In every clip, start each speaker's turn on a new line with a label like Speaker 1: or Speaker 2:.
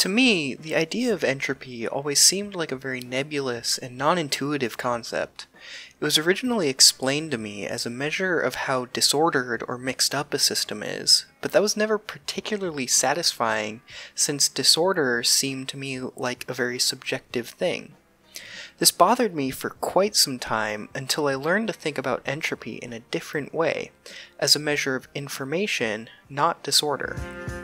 Speaker 1: To me, the idea of entropy always seemed like a very nebulous and non-intuitive concept. It was originally explained to me as a measure of how disordered or mixed up a system is, but that was never particularly satisfying since disorder seemed to me like a very subjective thing. This bothered me for quite some time until I learned to think about entropy in a different way, as a measure of information, not disorder.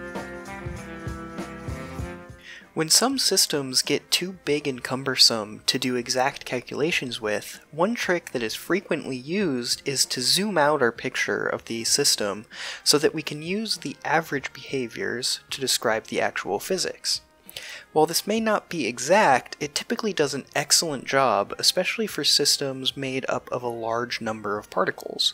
Speaker 1: When some systems get too big and cumbersome to do exact calculations with, one trick that is frequently used is to zoom out our picture of the system so that we can use the average behaviors to describe the actual physics. While this may not be exact, it typically does an excellent job, especially for systems made up of a large number of particles.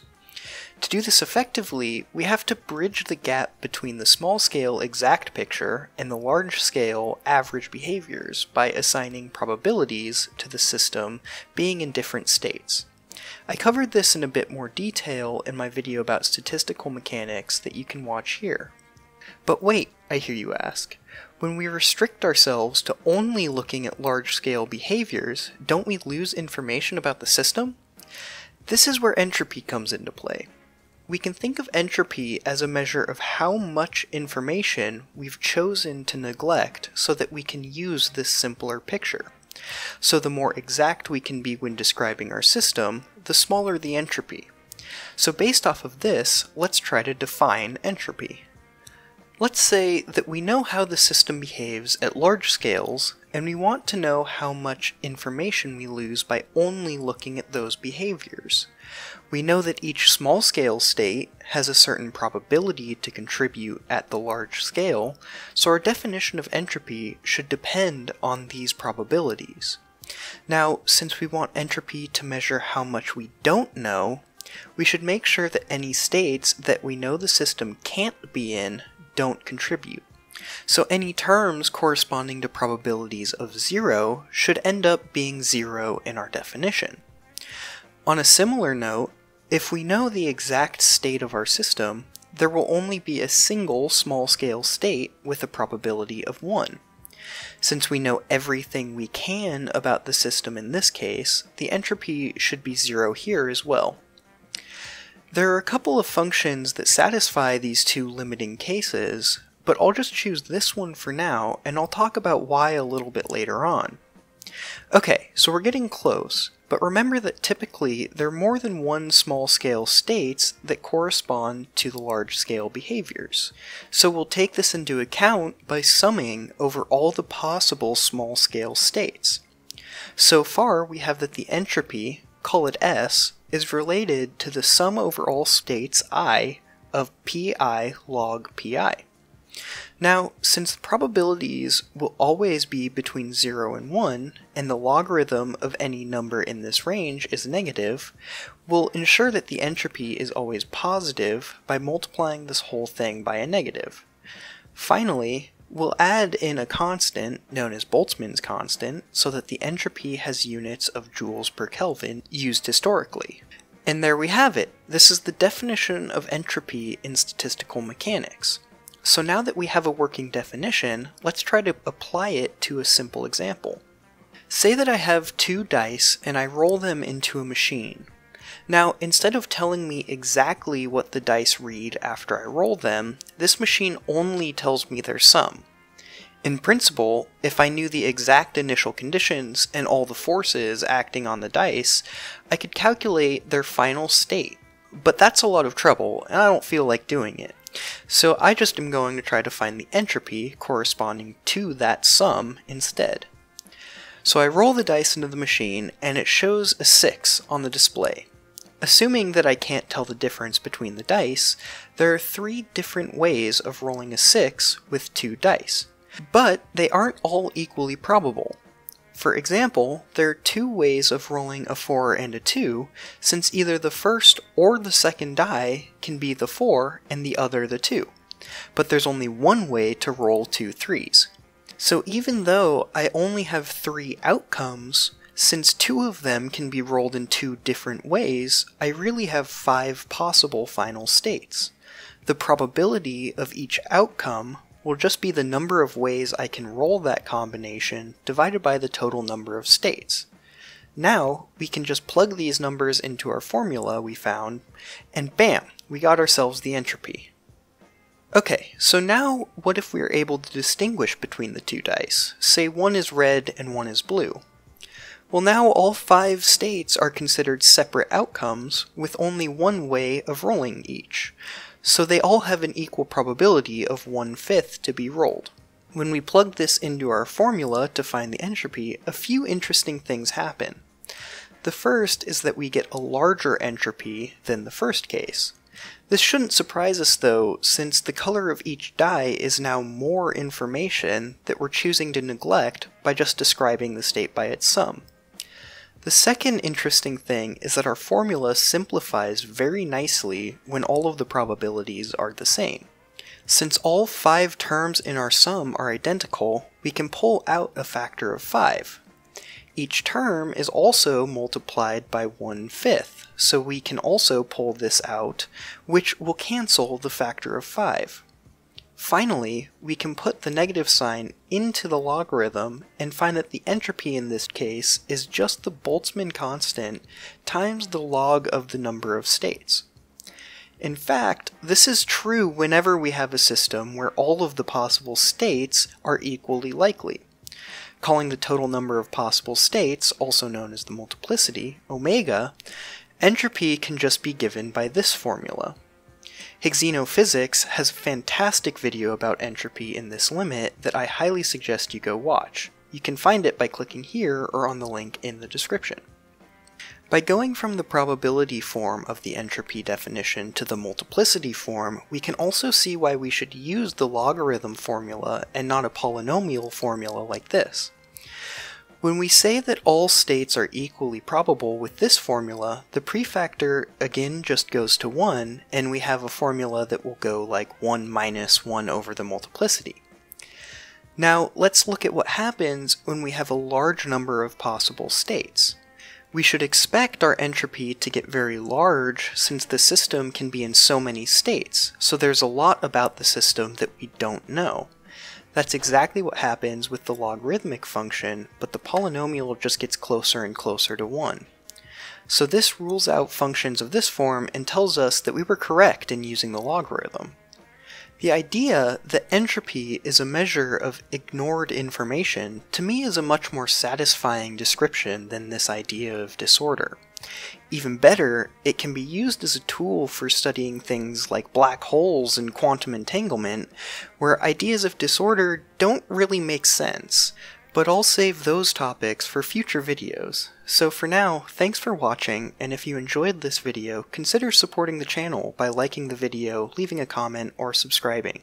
Speaker 1: To do this effectively, we have to bridge the gap between the small scale exact picture and the large scale average behaviors by assigning probabilities to the system being in different states. I covered this in a bit more detail in my video about statistical mechanics that you can watch here. But wait, I hear you ask. When we restrict ourselves to only looking at large scale behaviors, don't we lose information about the system? This is where entropy comes into play. We can think of entropy as a measure of how much information we've chosen to neglect so that we can use this simpler picture. So the more exact we can be when describing our system, the smaller the entropy. So based off of this, let's try to define entropy. Let's say that we know how the system behaves at large scales, and we want to know how much information we lose by only looking at those behaviors. We know that each small scale state has a certain probability to contribute at the large scale, so our definition of entropy should depend on these probabilities. Now, since we want entropy to measure how much we don't know, we should make sure that any states that we know the system can't be in don't contribute. So any terms corresponding to probabilities of zero should end up being zero in our definition. On a similar note, if we know the exact state of our system, there will only be a single small-scale state with a probability of 1. Since we know everything we can about the system in this case, the entropy should be 0 here as well. There are a couple of functions that satisfy these two limiting cases, but I'll just choose this one for now, and I'll talk about why a little bit later on. Okay, so we're getting close, but remember that typically there are more than one small-scale states that correspond to the large-scale behaviors. So we'll take this into account by summing over all the possible small-scale states. So far, we have that the entropy, call it S, is related to the sum over all states i of pi log pi. Now, since the probabilities will always be between 0 and 1, and the logarithm of any number in this range is negative, we'll ensure that the entropy is always positive by multiplying this whole thing by a negative. Finally, we'll add in a constant, known as Boltzmann's constant, so that the entropy has units of joules per Kelvin used historically. And there we have it. This is the definition of entropy in statistical mechanics. So now that we have a working definition, let's try to apply it to a simple example. Say that I have two dice and I roll them into a machine. Now, instead of telling me exactly what the dice read after I roll them, this machine only tells me their sum. In principle, if I knew the exact initial conditions and all the forces acting on the dice, I could calculate their final state. But that's a lot of trouble, and I don't feel like doing it. So I just am going to try to find the entropy corresponding to that sum instead. So I roll the dice into the machine and it shows a 6 on the display. Assuming that I can't tell the difference between the dice, there are three different ways of rolling a 6 with two dice. But they aren't all equally probable. For example, there are two ways of rolling a 4 and a 2, since either the first or the second die can be the 4 and the other the 2. But there's only one way to roll two 3s. So even though I only have three outcomes, since two of them can be rolled in two different ways, I really have five possible final states. The probability of each outcome will just be the number of ways I can roll that combination divided by the total number of states. Now, we can just plug these numbers into our formula we found, and bam, we got ourselves the entropy. Okay, so now what if we are able to distinguish between the two dice? Say one is red and one is blue. Well now all five states are considered separate outcomes with only one way of rolling each, so they all have an equal probability of one-fifth to be rolled. When we plug this into our formula to find the entropy, a few interesting things happen. The first is that we get a larger entropy than the first case. This shouldn't surprise us though, since the color of each die is now more information that we're choosing to neglect by just describing the state by its sum. The second interesting thing is that our formula simplifies very nicely when all of the probabilities are the same. Since all five terms in our sum are identical, we can pull out a factor of 5. Each term is also multiplied by one-fifth, so we can also pull this out, which will cancel the factor of 5. Finally, we can put the negative sign into the logarithm and find that the entropy in this case is just the Boltzmann constant times the log of the number of states. In fact, this is true whenever we have a system where all of the possible states are equally likely. Calling the total number of possible states, also known as the multiplicity, omega, entropy can just be given by this formula. Higgsino Physics has a fantastic video about entropy in this limit that I highly suggest you go watch. You can find it by clicking here or on the link in the description. By going from the probability form of the entropy definition to the multiplicity form, we can also see why we should use the logarithm formula and not a polynomial formula like this. When we say that all states are equally probable with this formula, the prefactor again just goes to 1, and we have a formula that will go like 1 minus 1 over the multiplicity. Now let's look at what happens when we have a large number of possible states. We should expect our entropy to get very large since the system can be in so many states, so there's a lot about the system that we don't know. That's exactly what happens with the logarithmic function, but the polynomial just gets closer and closer to 1. So this rules out functions of this form and tells us that we were correct in using the logarithm. The idea that entropy is a measure of ignored information to me is a much more satisfying description than this idea of disorder. Even better, it can be used as a tool for studying things like black holes and quantum entanglement, where ideas of disorder don't really make sense, but I'll save those topics for future videos. So for now, thanks for watching, and if you enjoyed this video, consider supporting the channel by liking the video, leaving a comment, or subscribing.